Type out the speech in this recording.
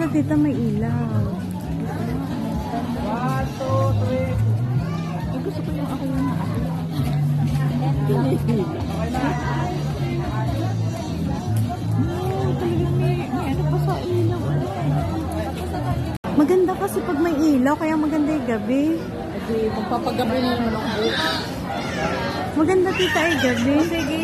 ilaw. Ay, gusto ko yung ako yung Maganda kasi pag may ilaw, kaya maganda yung gabi. Kasi magpapagabi na naman ako. Maganda tita ay gabi. Sige,